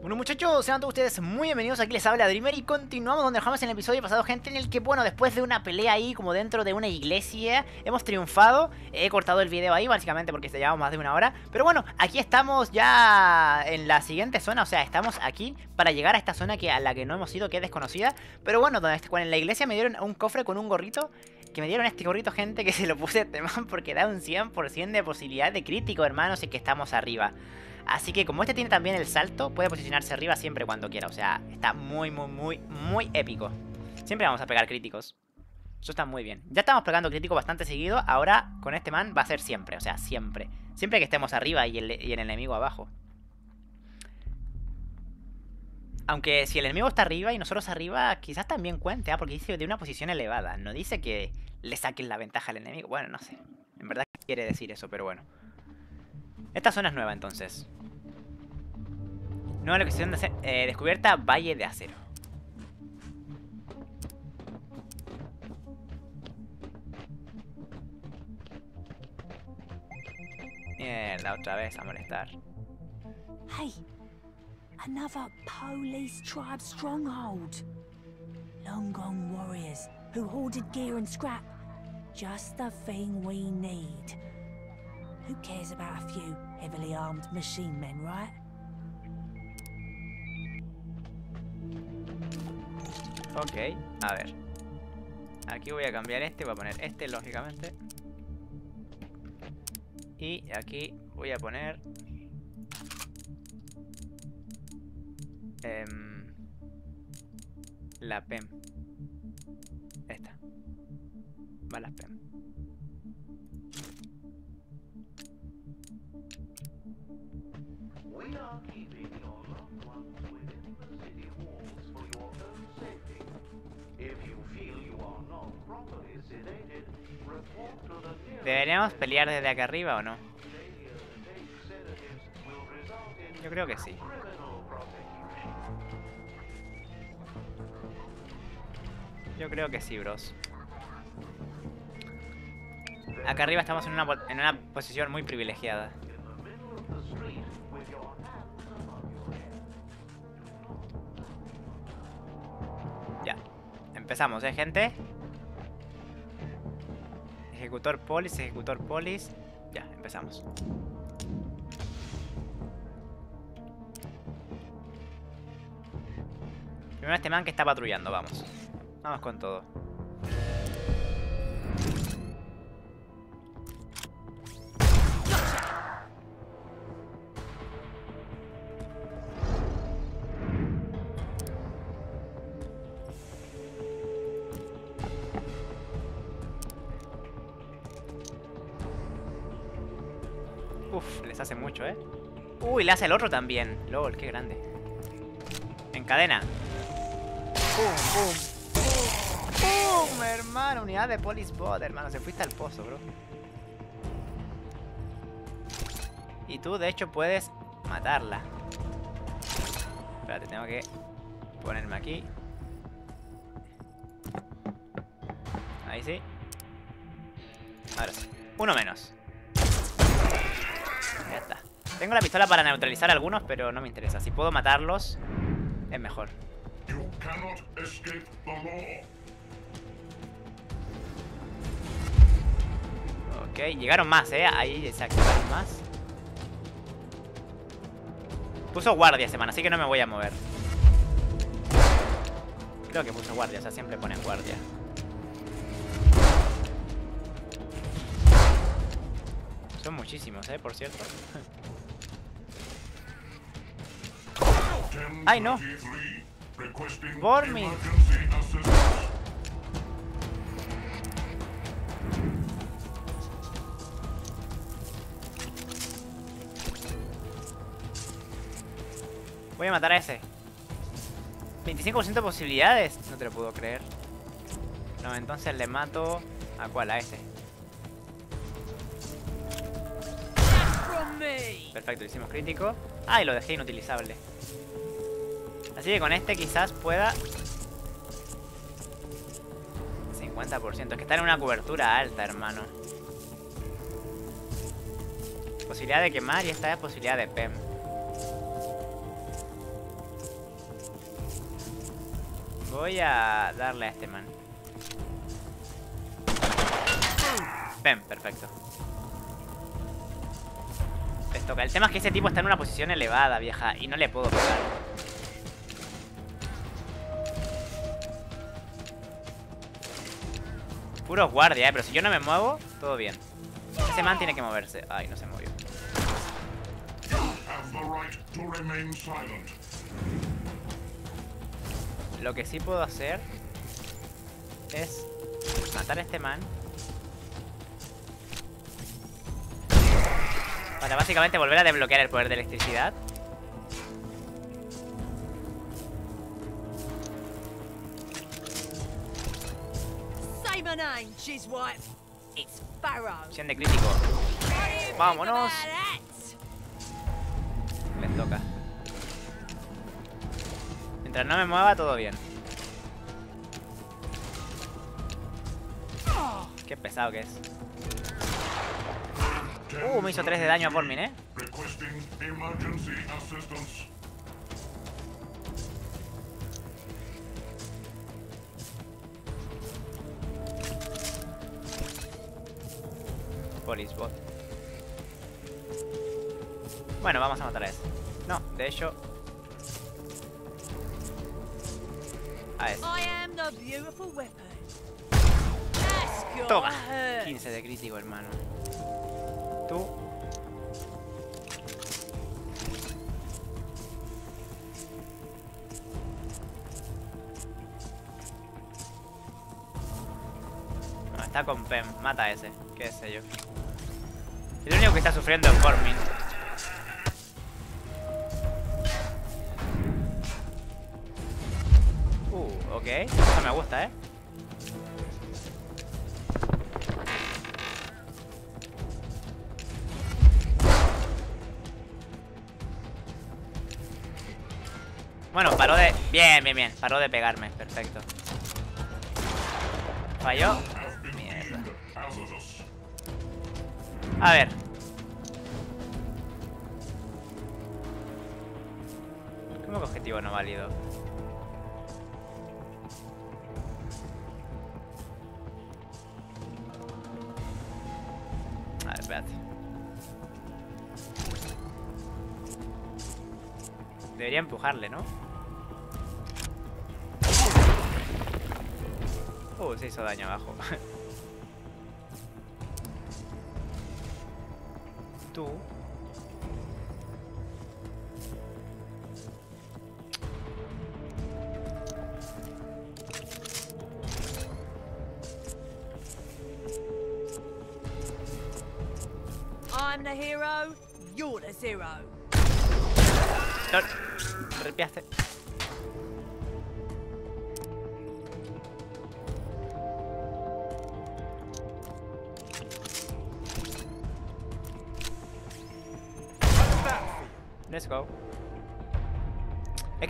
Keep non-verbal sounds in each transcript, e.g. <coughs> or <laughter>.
Bueno muchachos, sean todos ustedes muy bienvenidos, aquí les habla Dreamer y continuamos donde dejamos en el episodio pasado, gente, en el que, bueno, después de una pelea ahí como dentro de una iglesia, hemos triunfado, he cortado el video ahí básicamente porque se llevaba más de una hora, pero bueno, aquí estamos ya en la siguiente zona, o sea, estamos aquí para llegar a esta zona que, a la que no hemos ido, que es desconocida, pero bueno, donde, en la iglesia me dieron un cofre con un gorrito, que me dieron este gorrito, gente, que <laughs> se lo puse a porque da un 100% de posibilidad de crítico, hermanos, y que estamos arriba. Así que como este tiene también el salto, puede posicionarse arriba siempre cuando quiera. O sea, está muy, muy, muy, muy épico. Siempre vamos a pegar críticos. Eso está muy bien. Ya estamos pegando críticos bastante seguido. Ahora con este man va a ser siempre. O sea, siempre. Siempre que estemos arriba y el, enemigo abajo. Aunque si el enemigo está arriba y nosotros arriba, quizás también cuente, ¿ah? porque dice de una posición elevada. No dice que le saquen la ventaja al enemigo. Bueno, no sé. En verdad quiere decir eso, pero bueno. Esta zona es nueva entonces. Nueva locación de eh, descubierta Valle de Acero. Mierda, otra vez a molestar. Hey, another police tribe stronghold. Long gone warriors who hoarded gear and scrap. Just the thing we need. Who cares about a few heavily armed machine men, right? Ok, a ver. Aquí voy a cambiar este, voy a poner este, lógicamente. Y aquí voy a poner... Eh, la PEM. Esta. Va la PEM. ¿Deberíamos pelear desde acá arriba o no? Yo creo que sí. Yo creo que sí, bros. Acá arriba estamos en una, en una posición muy privilegiada. Ya. Empezamos, ¿eh, gente? Ejecutor polis, ejecutor polis. Ya, empezamos. Primero este man que está patrullando, vamos. Vamos con todo. Les hace mucho, ¿eh? Uy, le hace el otro también. LOL, qué grande. Encadena. ¡Pum, pum! ¡Pum, hermano! Unidad de Police Bot, hermano. Se fuiste al pozo, bro. Y tú, de hecho, puedes matarla. Espérate, tengo que ponerme aquí. Ahí sí. Ahora sí. Uno menos. Tengo la pistola para neutralizar a algunos, pero no me interesa. Si puedo matarlos, es mejor. Ok, llegaron más, ¿eh? Ahí se activaron más. Puso guardia semana, así que no me voy a mover. Creo que puso guardia, o sea, siempre ponen guardia. Son muchísimos, eh, por cierto. <laughs> ¡Ay, no! ¡Bormin! Voy a matar a ese 25% de posibilidades No te lo puedo creer No, entonces le mato ¿A cuál? A ese Perfecto, lo hicimos crítico. Ah, y lo dejé inutilizable. Así que con este quizás pueda... 50%. Es que está en una cobertura alta, hermano. Posibilidad de quemar y esta es posibilidad de PEM. Voy a darle a este man. Ven, perfecto. Les. El tema es que ese tipo está en una posición elevada, vieja, y no le puedo pegar. Puro guardia, eh, pero si yo no me muevo, todo bien. Ese man tiene que moverse. Ay, no se movió. Lo que sí puedo hacer es matar a este man. Para básicamente volver a desbloquear el poder de electricidad. 100 de crítico. Vámonos. Les toca. Mientras no me mueva, todo bien. Qué pesado que es. Uh, me hizo 3 de daño a Pormin, ¿eh? Requesting emergency assistance. Police bot. Bueno, vamos a matar a ese. No, de hecho... A ese. Toma. hurt. 15 de crítico, hermano. Con Pem. Mata a ese. Qué sé yo. El único que está sufriendo es Formin. Uh, ok. Eso me gusta, ¿eh? Bueno, paró de... Bien, bien, bien. Paró de pegarme. Perfecto. Falló. A ver. ¿Cómo que objetivo no válido? A ver, espérate. Debería empujarle, ¿no? Uh, se hizo daño abajo. <laughs> Tú. I'm the hero, you're the zero. No. Ripiaste. Let's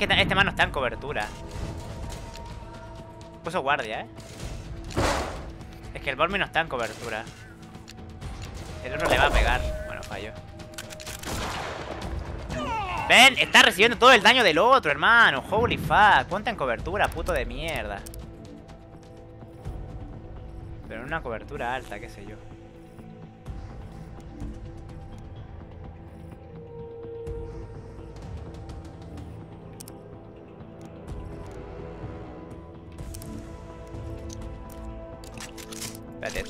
este man no está en cobertura. Puso guardia, ¿eh? Es que el Bormi no está en cobertura. El otro le va a pegar. Bueno, falló. Ven, está recibiendo todo el daño del otro, hermano. Holy fuck. Cuenta en cobertura, puto de mierda. Pero en una cobertura alta, qué sé yo.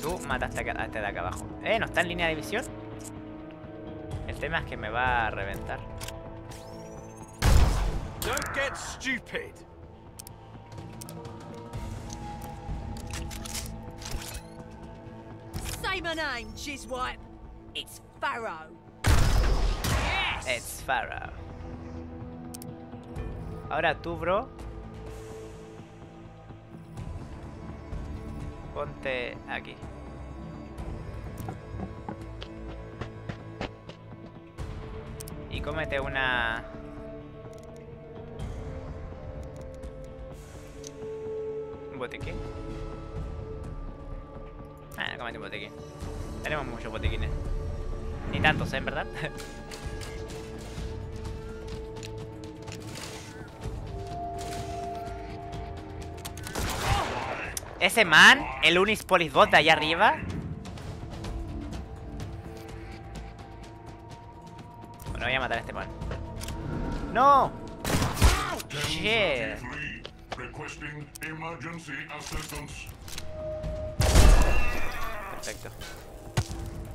Tú mataste a este de acá abajo. Eh, ¿no está en línea de visión? El tema es que me va a reventar. Don't get stupid. Say my name, Jizwipe. It's Pharaoh. It's Pharaoh. Ahora tú, bro. Ponte aquí. Y cómete una... Un botiquín. Ah, cómete un botiquín. Tenemos muchos botiquines. Ni tantos, ¿eh? ¿En verdad? <laughs> Ese man, el Unis Police Bot de allá arriba. Bueno, voy a matar a este man. ¡No! Shit. Perfecto.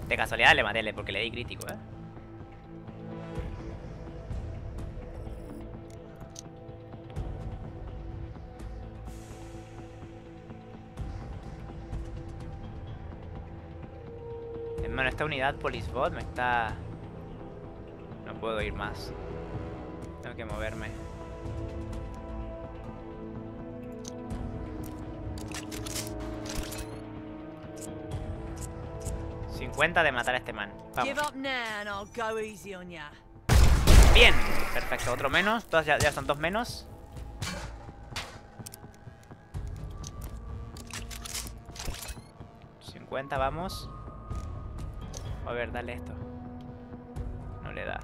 De casualidad le maté porque le di crítico, ¿eh? Hermano, esta unidad Policebot me está... No puedo ir más. Tengo que moverme. ...50 de matar a este man. Vamos. Bien, perfecto, otro menos, todos ya, ya son dos menos. ...50, vamos. A ver, dale esto. No le da.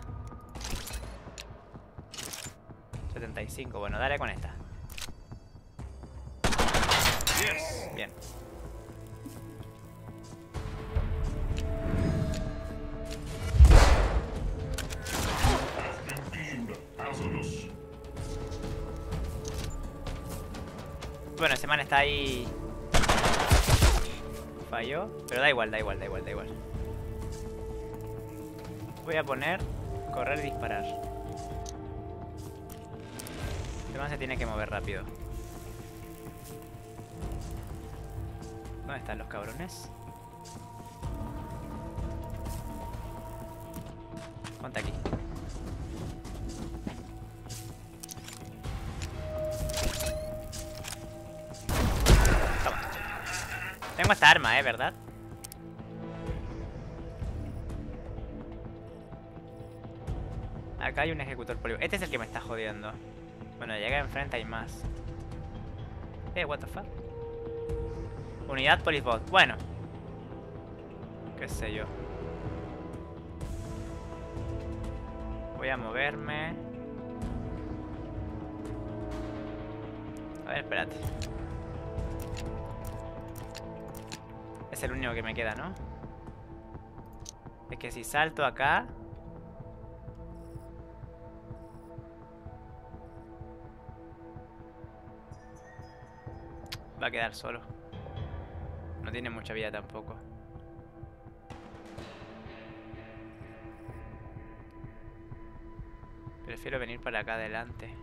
75, bueno, dale con esta. Bien. Bueno, ese man está ahí... Falló, pero da igual, da igual, da igual, da igual. Voy a poner correr y disparar. Este man se tiene que mover rápido. ¿Dónde están los cabrones? Ponte aquí. Toma. Tengo esta arma, eh, ¿verdad? Acá hay un ejecutor polio. Este es el que me está jodiendo. Bueno, llega enfrente hay más. Eh, what the fuck. Unidad Polisbot. Bueno. Qué sé yo. Voy a moverme. A ver, espérate. Es el único que me queda, ¿no? Es que si salto acá... Va a quedar solo. No tiene mucha vida tampoco. Prefiero venir para acá adelante.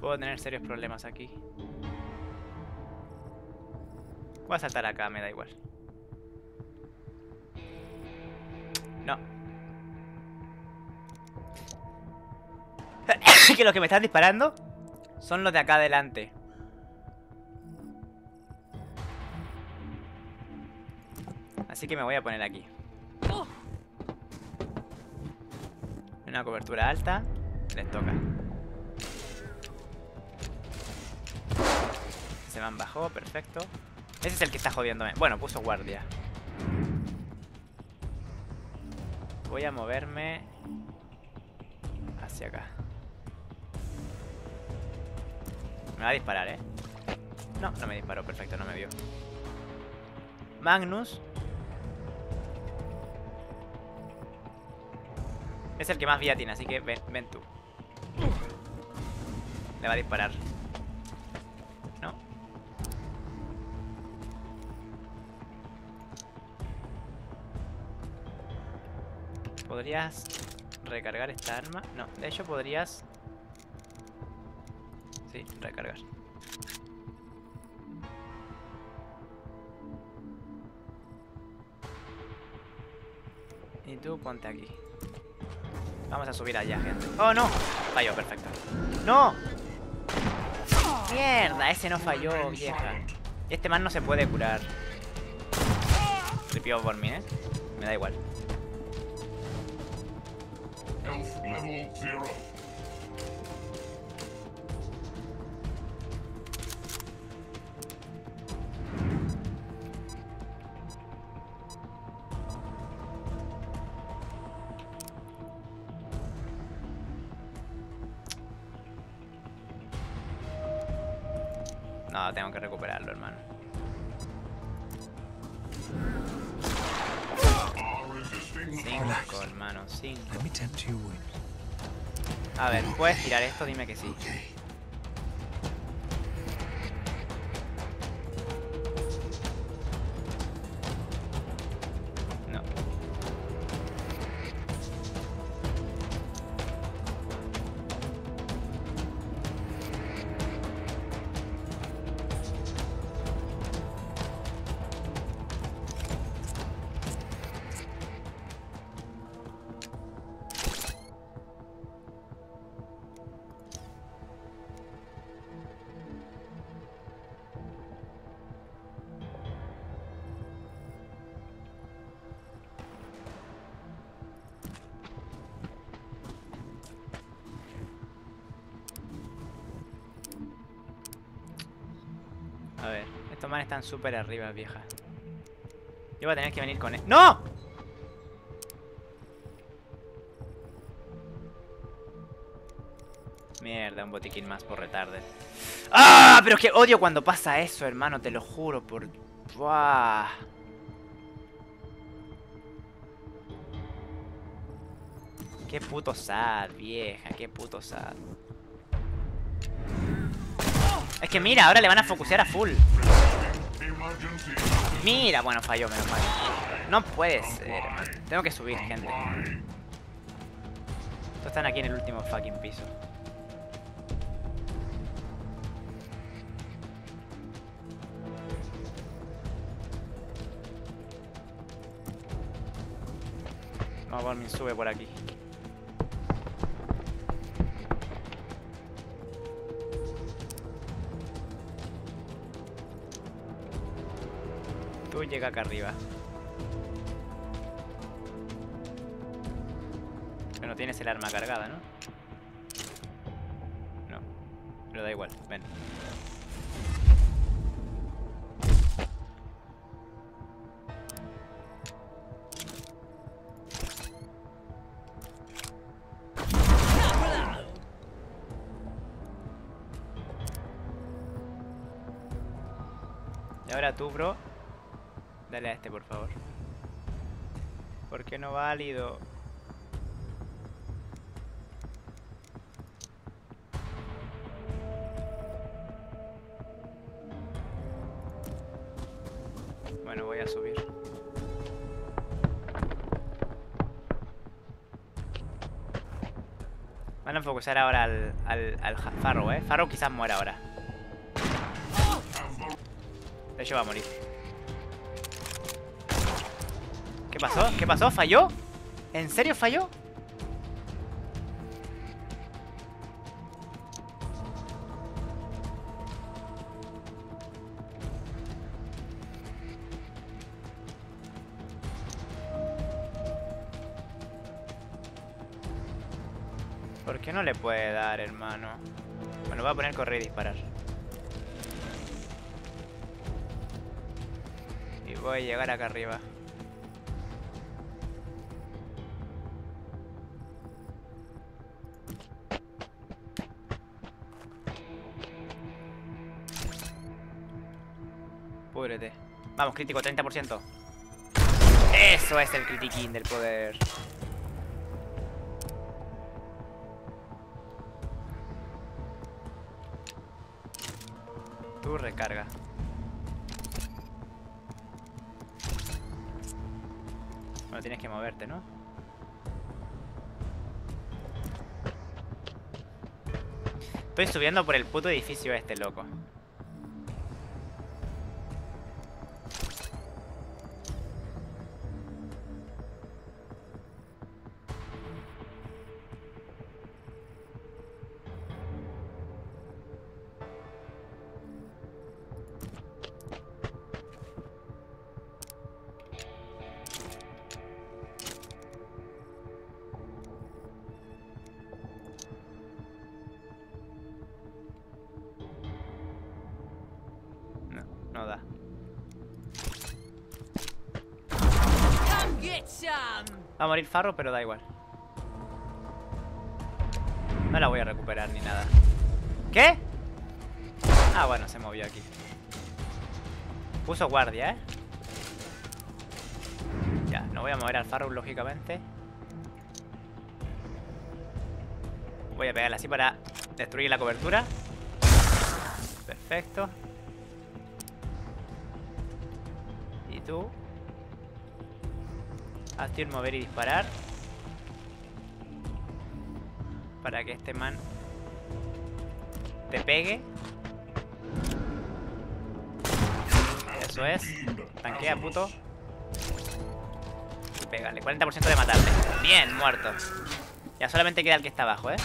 Puedo tener serios problemas aquí. Voy a saltar acá, me da igual. No. <coughs> que los que me están disparando son los de acá adelante. Así que me voy a poner aquí. Una cobertura alta. Les toca. Se me han bajado, perfecto. Ese es el que está jodiéndome. Bueno, puso guardia. Voy a moverme hacia acá. Me va a disparar, ¿eh? No, no me disparó, perfecto, no me vio. Magnus. Es el que más vida tiene, así que ven, ven tú. Le va a disparar. ¿Podrías recargar esta arma? No, de hecho podrías... Sí, recargar. Y tú ponte aquí. Vamos a subir allá, gente. ¡Oh, no! Falló, perfecto. ¡No! ¡Mierda! Ese no falló, vieja. Este man no se puede curar. Tripió por mí, ¿eh? Me da igual. Health level zero. Tirar esto? Dime que sí. No. Estos manes están súper arriba, vieja. Yo voy a tener que venir con él. ¡No! Mierda, un botiquín más por retarde. ¡Ah! Pero es que odio cuando pasa eso, hermano, te lo juro, por... ¡Buah! Qué puto sad, vieja, qué puto sad. Es que mira, ahora le van a focusear a full. Mira, bueno, falló, menos mal. No puede ser. Tengo que subir, gente. Estos están aquí en el último fucking piso. Vamos, sube por aquí. Acá arriba. Pero tienes el arma cargada, ¿no? No. Pero da igual, ven. Y ahora tú, bro, Dale a este, por favor. ¿Por qué no válido? Bueno, voy a subir. Van a focusar ahora al, al, al Farrow, eh. Farrow quizás muera ahora. De hecho va a morir. ¿Qué pasó? ¿Qué pasó? ¿Falló? ¿En serio falló? ¿Por qué no le puede dar, hermano? Bueno, voy a poner correr y disparar. Y voy a llegar acá arriba. Vamos, crítico, 30%. Eso es el critiquín del poder. Tu recarga. Bueno, tienes que moverte, ¿no? Estoy subiendo por el puto edificio este, loco. Morir Farro, pero da igual. No la voy a recuperar ni nada. ¿Qué? Ah, bueno, se movió aquí. Puso guardia, ¿eh? Ya, no voy a mover al Farro, lógicamente. Voy a pegarle así para destruir la cobertura. Perfecto. Y tú. Un mover y disparar. Para que este man te pegue. Eso es. Tanquea, puto. Y pégale. 40% de matarle. Bien, muerto. Ya solamente queda el que está abajo, ¿eh?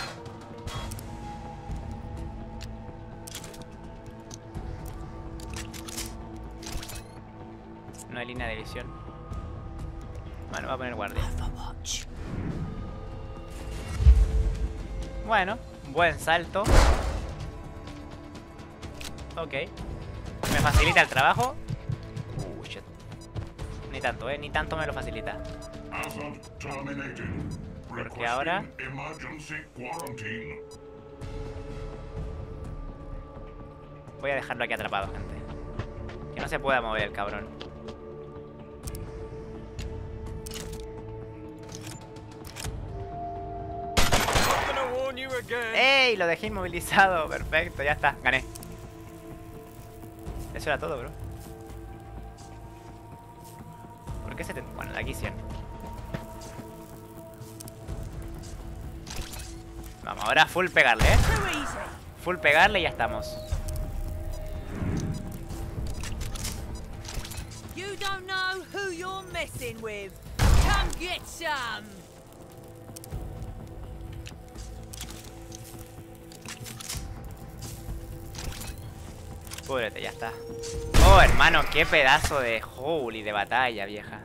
No hay línea de visión. Bueno, va a poner guardia. Bueno, buen salto. Ok. Me facilita el trabajo. Uh, shit. Ni tanto, eh. Ni tanto me lo facilita. Porque ahora-. Voy a dejarlo aquí atrapado, gente. Que no se pueda mover el cabrón. ¡Ey! Lo dejé inmovilizado. Perfecto, ya está. Gané. Eso era todo, bro. ¿Por qué se te... Bueno, de aquí 100. Vamos, ahora full pegarle, ¿eh? Full pegarle y ya estamos. You don't know who you're messing with. Come get some. Púdrete, ya está. Oh, hermano, qué pedazo de holy de batalla, vieja.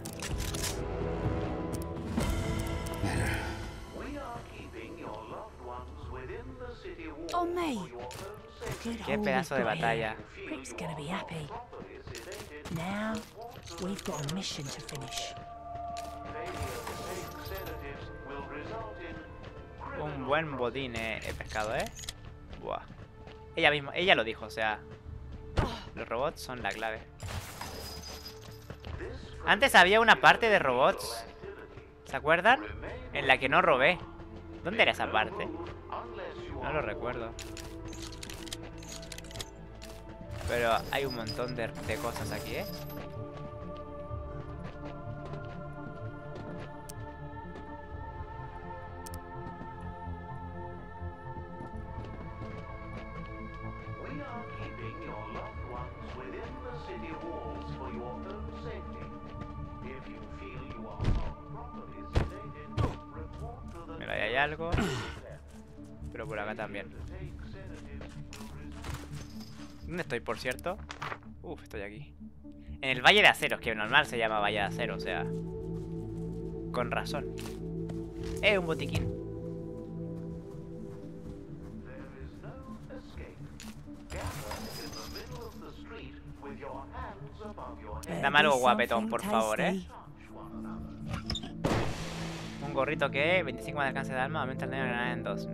Me. Good Qué pedazo de batalla. gonna be happy. Now, we've got a mission to finish. Un buen botín he, he pescado, ¿eh? Buah. Ella misma, ella lo dijo, o sea... Los robots son la clave. Antes había una parte de robots. ¿Se acuerdan? En la que no robé. ¿Dónde era esa parte? No lo recuerdo. Pero hay un montón de, cosas aquí, ¿eh? Acá también. ¿Dónde estoy, por cierto? Uf, estoy aquí. En el Valle de Aceros, que normal se llama Valle de Acero, o sea... Con razón. Eh, un botiquín. Dame algo guapetón, por favor, eh. Un gorrito que 25 de alcance de alma, aumenta el daño en 2.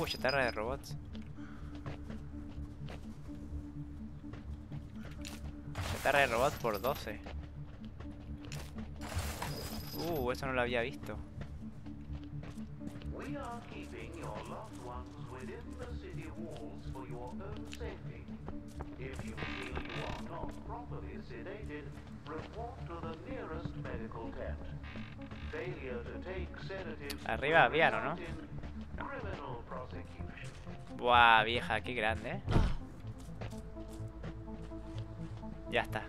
Uh, chatarra de robots. Chatarra de robots por 12. Uh, eso no lo había visto. We are keeping your loved ones within the city walls for your own safety. If you feel you are not properly sedated, report to the nearest medical tent. Failure to take sedatives Arriba ¿o no? Buah, vieja, qué grande, ¿eh? Ya está.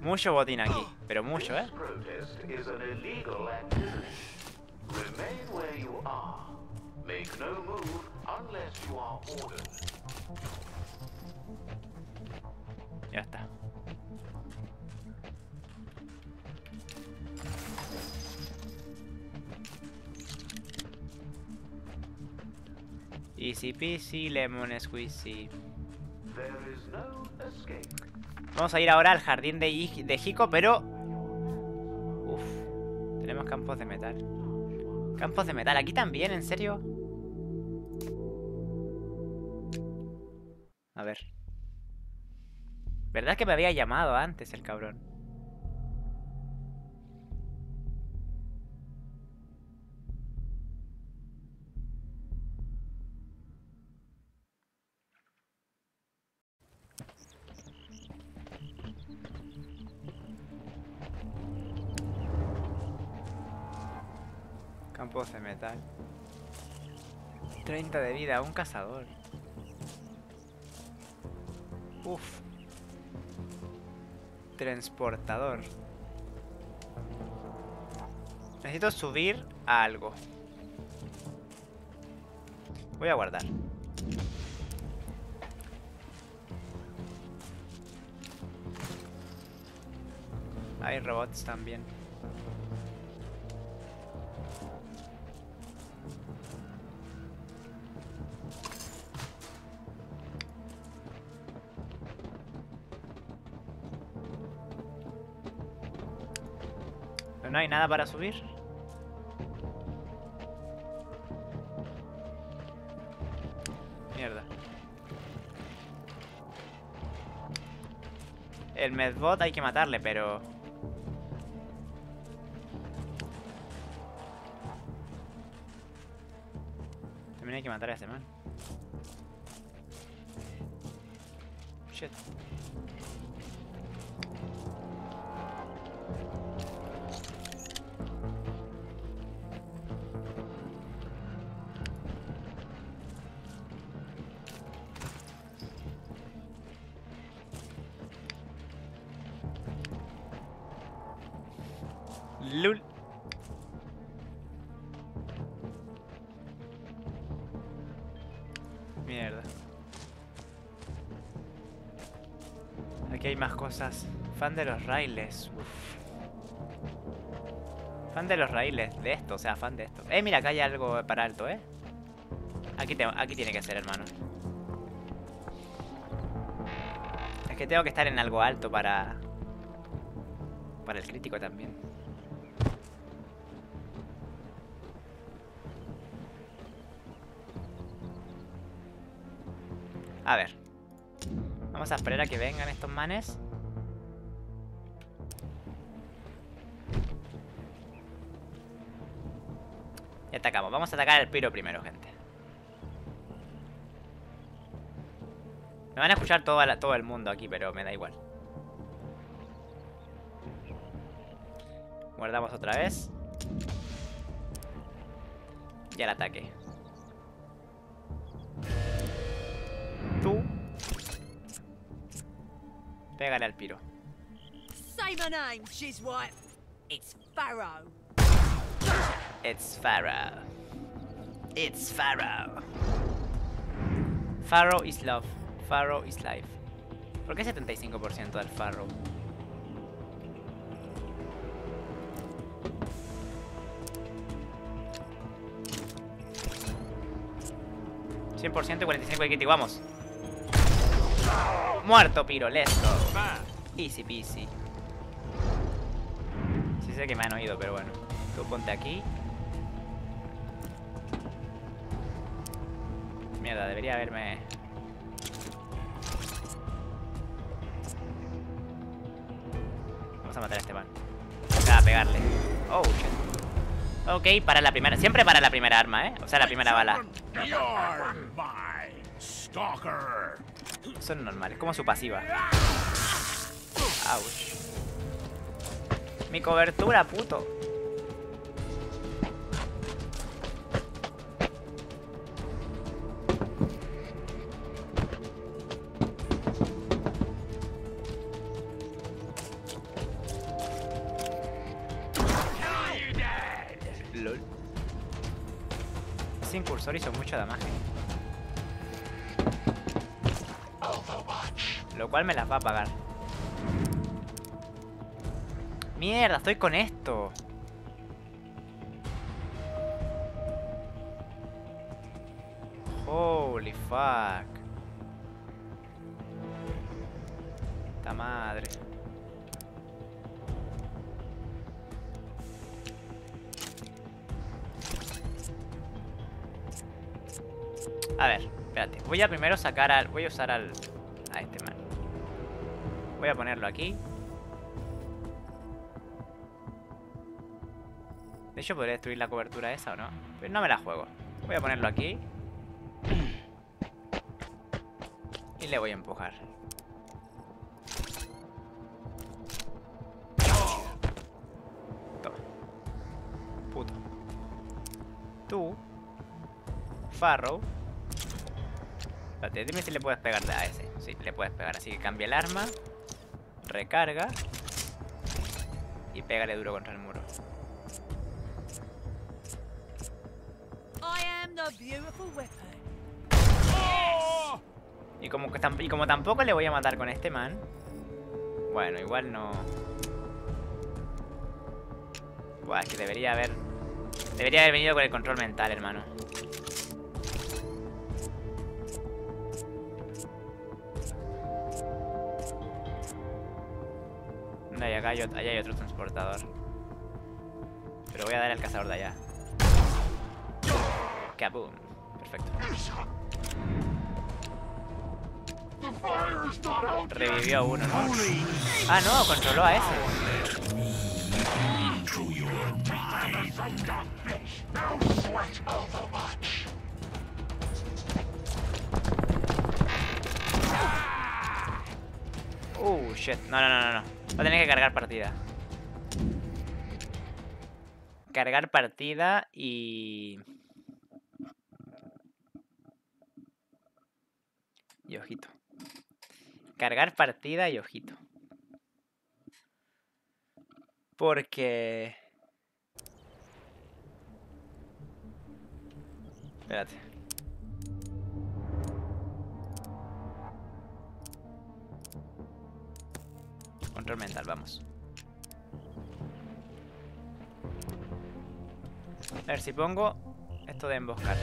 Mucho botín aquí, pero mucho, ¿eh? This protest Easy peasy, lemon squeezy. Vamos a ir ahora al jardín de, Hi- de Hiko, pero... Uf, tenemos campos de metal. Campos de metal, aquí también, ¿en serio? A ver. ¿Verdad que me había llamado antes el cabrón? Metal. 30 de vida, un cazador. Uf. Transportador. Necesito subir a algo. Voy a guardar. Hay robots también. No hay nada para subir. Mierda. El medbot hay que matarle, pero... También hay que matar a ese man. Shit. Fan de los raíles. Uf. Fan de los raíles. De esto, o sea, fan de esto. Eh, mira, acá hay algo para alto, ¿eh? Aquí, tengo, aquí tiene que ser, hermano. Es que tengo que estar en algo alto para... Para el crítico también. A ver. Vamos a esperar a que vengan estos manes. Y atacamos. Vamos a atacar al piro primero, gente. Me van a escuchar todo, todo el mundo aquí, pero me da igual. Guardamos otra vez. Y al ataque. Tú. Pégale al piro. Say my name, Jizwipe. It's Pharaoh. It's Pharaoh. It's Pharaoh. Pharaoh is love. Pharaoh is life. ¿Por qué 75% del Pharaoh? ¿100% y 45 de crítico, vamos. Muerto, Piro, let's go. Easy peasy. Sí sé que me han oído, pero bueno. Tú ponte aquí. Debería haberme... Vamos a matar a este man. A pegarle. Oh. Ok, para la primera... Siempre para la primera arma, ¿eh? O sea, la primera bala. Son normales, como su pasiva. Ouch. Mi cobertura, puto. Lo cual me las va a pagar. Mierda, estoy con esto. Holy fuck. Voy a primero sacar al... Voy a usar al... A este man. Voy a ponerlo aquí. De hecho, podría destruir la cobertura esa o no. Pero no me la juego. Voy a ponerlo aquí. Y le voy a empujar. Toma. Puto. Tú. Farrow. Espérate, dime si le puedes pegar a ese. Sí, le puedes pegar. Así que cambia el arma. Recarga. Y pégale duro contra el muro. Y como, que y como tampoco le voy a matar con este man. Bueno, igual no. Buah, es que debería haber. Debería haber venido con el control mental, hermano. Acá hay, allá hay otro transportador. Pero voy a dar al cazador de allá. Kaboom. Perfecto. Revivió a uno, ¿no? Ah, no, controló a ese. Uh, shit. No, no, no, no. Va a tener que cargar partida. Cargar partida y... Y ojito. Cargar partida y ojito. Porque... Espérate. Mental, vamos. A ver si pongo esto de emboscar.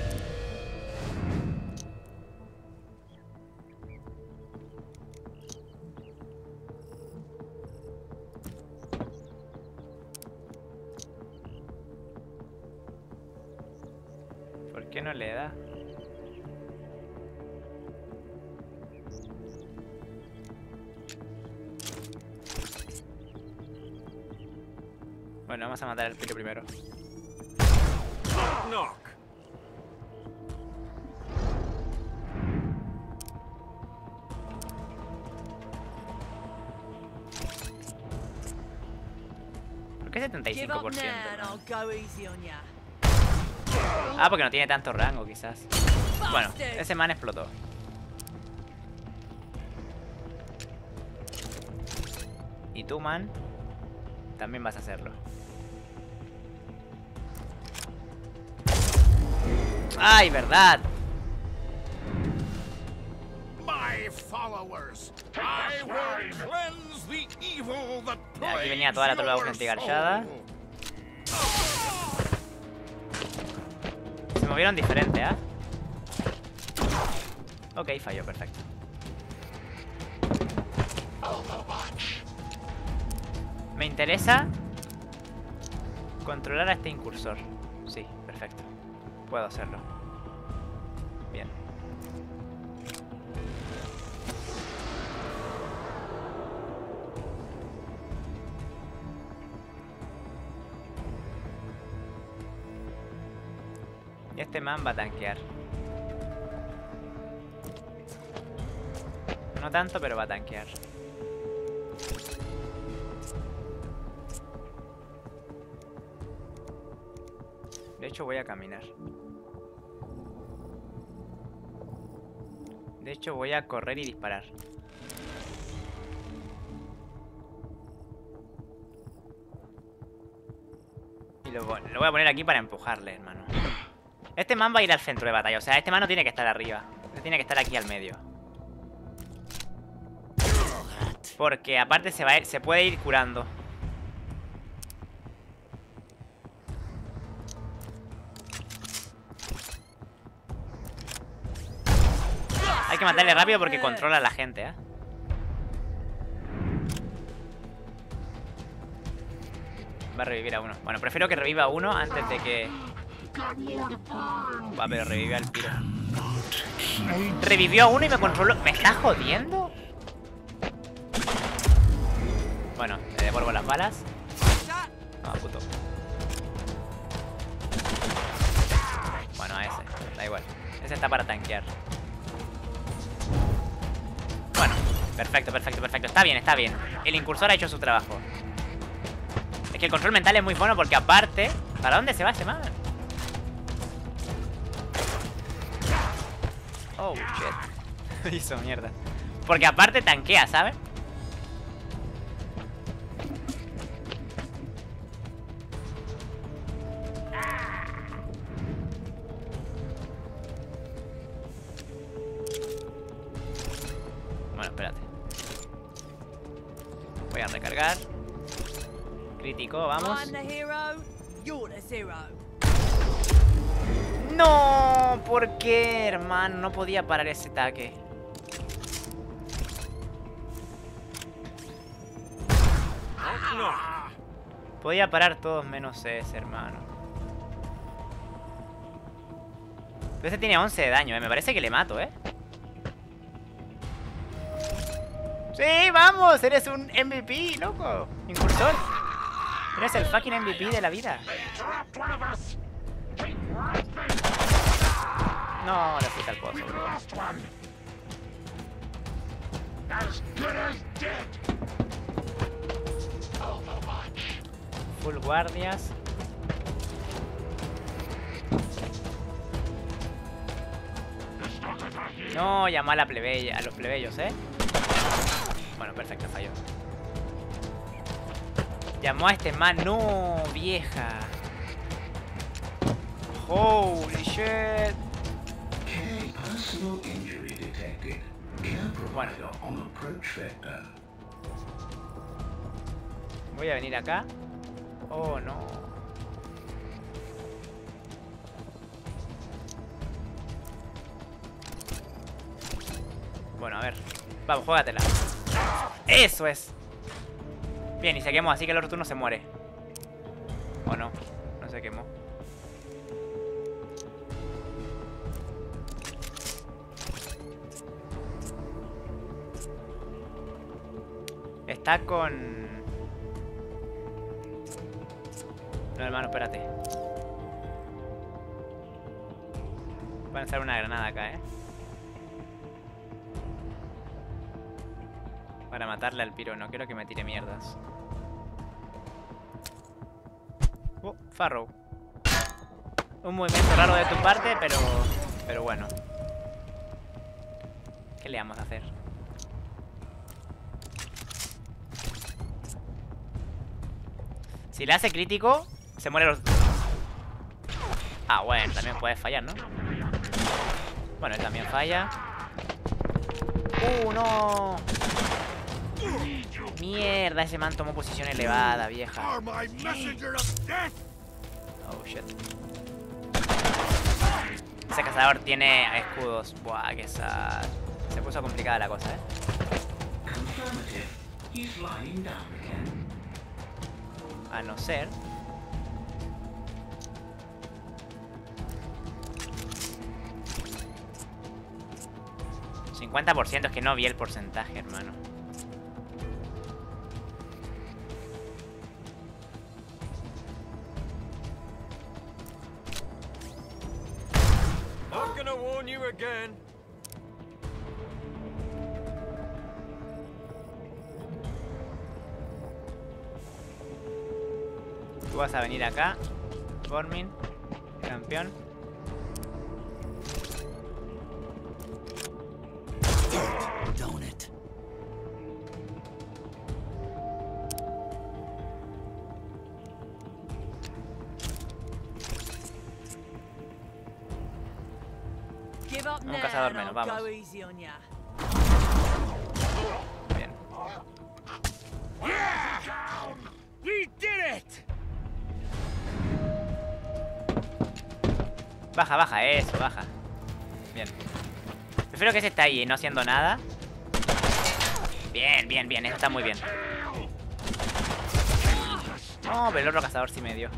Al pillo primero. Knock. ¿Por qué Give up 75%? now and no? I'll go easy on ya. Ah, porque no tiene tanto rango, quizás. Bueno, ese man explotó. Y tú, man, también vas a hacerlo. Evil that Ya, aquí venía toda la tropa your antigarchada. soul. Se movieron diferente, ¿ah? Ok, falló, perfecto. Me interesa controlar a este incursor. Puedo hacerlo. Bien. Este man va a tanquear. No tanto, pero va a tanquear. De hecho, voy a caminar. Hecho, voy a correr y disparar. Y lo, vo- lo voy a poner aquí para empujarle, hermano. Este man va a ir al centro de batalla. O sea, este man no tiene que estar arriba. Este Tiene que estar aquí al medio. Porque aparte se va se puede ir curando. Matarle rápido porque controla a la gente, ¿eh? Va a revivir a uno. Bueno, prefiero que reviva a uno antes de que... Va, pero revive al piro. Revivió a uno y me controló... ¿Me está jodiendo? Bueno, le devuelvo las balas. No, puto. Bueno, a ese. Da igual. Ese está para tanquear. Perfecto, perfecto, perfecto. Está bien, está bien. El incursor ha hecho su trabajo. Es que el control mental es muy bueno porque aparte... ¿Para dónde se va ese man? Oh, shit. <laughs> Hizo mierda. Porque aparte tanquea, ¿sabes? No podía parar ese ataque. Podía parar todos menos ese, hermano. Pero ese tiene 11 de daño, ¿eh? Me parece que le mato, ¿eh? ¡Sí, vamos! Eres un MVP, loco. Incursor. Eres el fucking MVP de la vida. No, al pozo. Full guardias. No, llamó a la plebeya, a los plebeyos, ¿eh? Bueno, perfecto, falló. Llamó a este man. No, vieja. Holy shit. Bueno. Voy a venir acá. Oh, no. Bueno, a ver. Vamos, juégatela. ¡Eso es! Bien, y se quemó, así que el otro turno se muere. ¿O no? Está con... No, hermano, espérate. Voy a lanzar una granada acá, ¿eh? Para matarle al piro. No quiero que me tire mierdas. Oh, Farrow. Un movimiento raro de tu parte, pero... Pero bueno. ¿Qué le vamos a hacer? Si le hace crítico, se muere los... Ah, bueno, también puede fallar, ¿no? Bueno, él también falla. ¡Uh, no! Mierda, ese man tomó posición elevada, vieja. Oh, shit. Ese cazador tiene escudos. Buah, qué sad. Se puso complicada la cosa, ¿eh? A no ser... ¿50%? Es que no vi el porcentaje, hermano. Tú vas a venir acá. Gormin. Campeón. Un cazador menos, vamos. Bien. Baja, baja, eso, baja. Bien. Prefiero que ese esté ahí no haciendo nada. Bien, bien, bien. Eso está muy bien. No, pero el otro cazador sí me dio.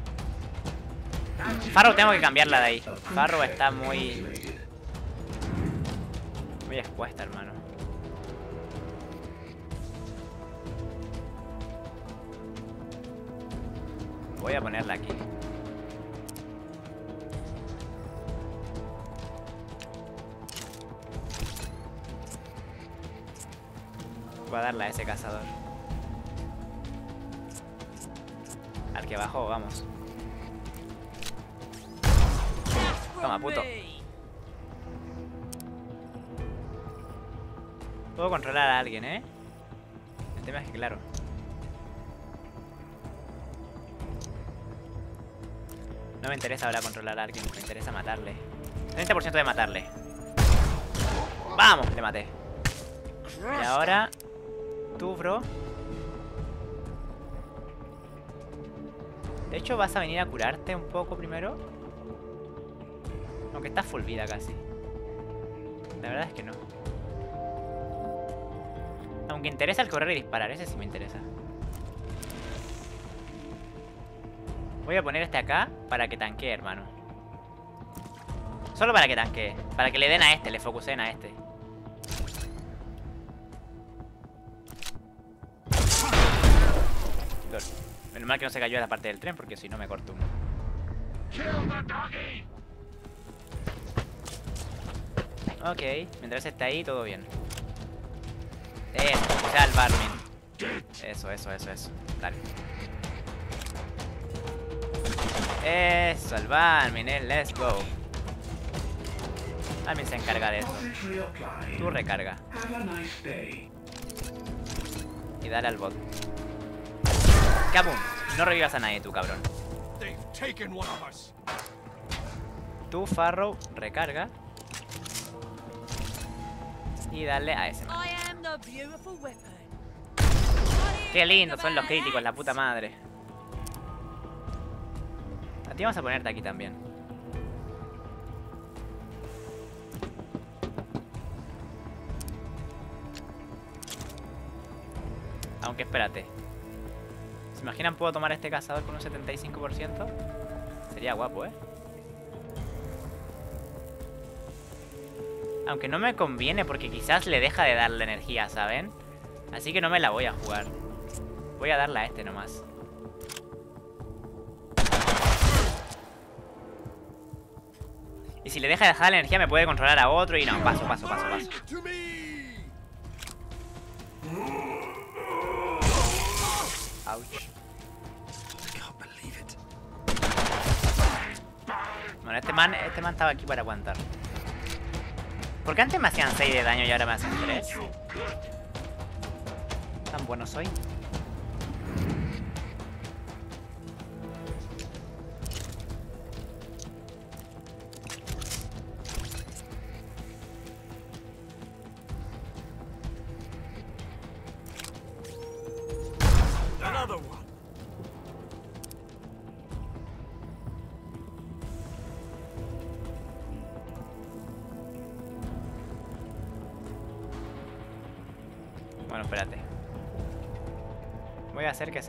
Farro tengo que cambiarla de ahí. Farro está muy... Muy expuesta, hermano. Voy a ponerla aquí. A darle a ese cazador. Al que bajó, vamos. Toma, puto. Puedo controlar a alguien, ¿eh? El tema es que, claro. No me interesa ahora controlar a alguien, me interesa matarle. 30% de matarle. ¡Vamos! Le maté. Y ahora... Tú, bro. De hecho, vas a venir a curarte un poco primero. Aunque estás full vida casi. La verdad es que no. Aunque interesa el correr y disparar, ese sí me interesa. Voy a poner este acá para que tanquee, hermano. Solo para que tanquee. Para que le den a este, le focusen a este. Lol. Menos mal que no se cayó la parte del tren porque si no me corto uno. Ok, mientras esté ahí, todo bien. Eso, el Barmin. Eso, eso, eso, eso. Dale. Eso, el Barmin, eh, let's go. Barmin se encarga de eso. Tú recarga. Y dale al bot. ¡Kabum! No revivas a nadie tú, cabrón. They've taken one of us. Tú, Farrow, recarga. Y dale a ese. man. I am the beautiful weapon. Qué lindo son los críticos, la puta madre. A ti vamos a ponerte aquí también. Aunque espérate. ¿Se imaginan puedo tomar este cazador con un 75%? Sería guapo, ¿eh? Aunque no me conviene porque quizás le deja de darle energía, ¿saben? Así que no me la voy a jugar. Voy a darle a este nomás. Y si le deja de dejar la energía me puede controlar a otro y no, paso, paso, paso, paso. Este man, este man estaba aquí para aguantar. ¿Por qué antes me hacían 6 de daño y ahora me hacen 3? ¿Tan bueno soy?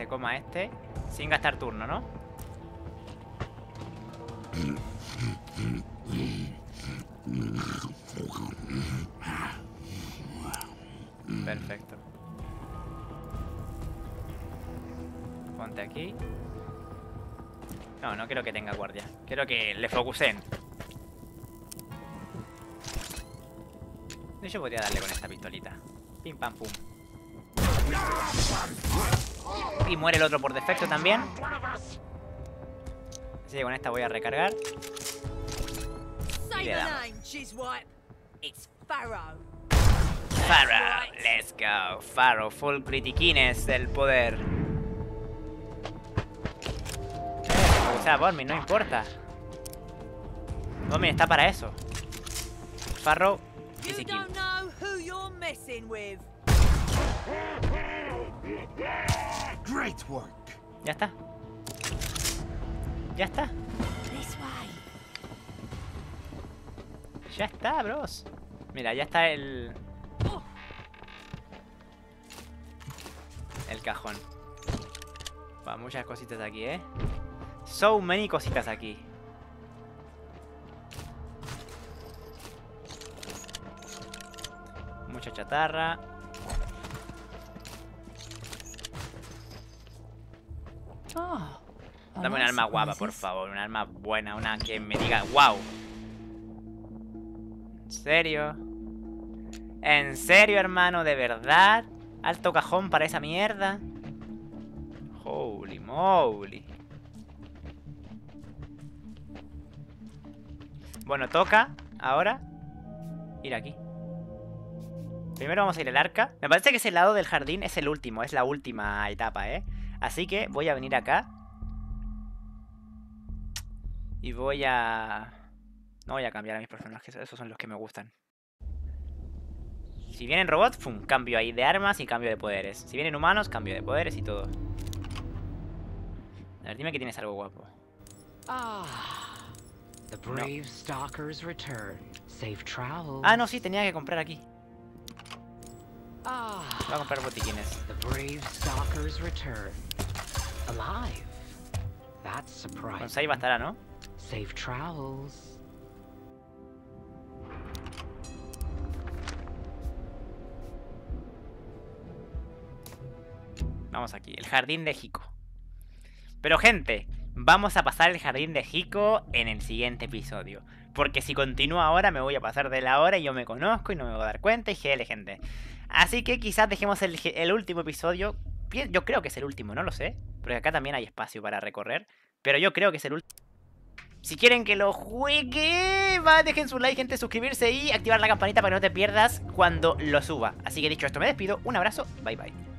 Coma este sin gastar turno, ¿no? Perfecto. Ponte aquí. No, no quiero que tenga guardia. Quiero que le focusen. De hecho podría darle con esta pistolita. Pim pam pum. Y muere el otro por defecto también. Así que con esta voy a recargar. Say le damos. Farrow, let's go. Farrow, full critiquines del poder. O sea, Bormin, no importa. Bormin está para eso. Farrow, You easy Great work. Ya está. Ya está. This way. Ya está, bros. Mira, ya está el... El cajón. Va, muchas cositas aquí, ¿eh? So many cositas aquí. Mucha chatarra. Dame un arma guapa, por favor. Un arma buena, una que me diga wow. ¿En serio? ¿En serio, hermano? ¿De verdad? ¿Alto cajón para esa mierda? Holy moly. Bueno, toca ahora ir aquí. Primero vamos a ir al arca. Me parece que ese lado del jardín es el último, es la última etapa, ¿eh? Así que voy a venir acá. Y voy a... No voy a cambiar a mis personajes, esos son los que me gustan. Si vienen robots, ¡fum! Cambio ahí de armas y cambio de poderes. Si vienen humanos, cambio de poderes y todo. A ver, dime que tienes algo guapo. Ah, the brave stalkers return. Safe travels. Ah, no, sí, tenía que comprar aquí. Ah, Voy a comprar botiquines. the brave stalkers return. Alive. That's Con surprising. 6 bastará, ¿no? Safe travels. Vamos aquí, el jardín de Hiko. Pero gente, vamos a pasar el jardín de Hiko en el siguiente episodio. Porque si continúo ahora me voy a pasar de la hora y yo me conozco y no me voy a dar cuenta y GL, gente. Así que quizás dejemos el, último episodio. Pi- Yo creo que es el último, no lo sé. Porque acá también hay espacio para recorrer. Pero yo creo que es el último. Si quieren que lo juegue, va, dejen su like, gente, suscribirse y activar la campanita para que no te pierdas cuando lo suba. Así que dicho esto, me despido. Un abrazo, bye bye.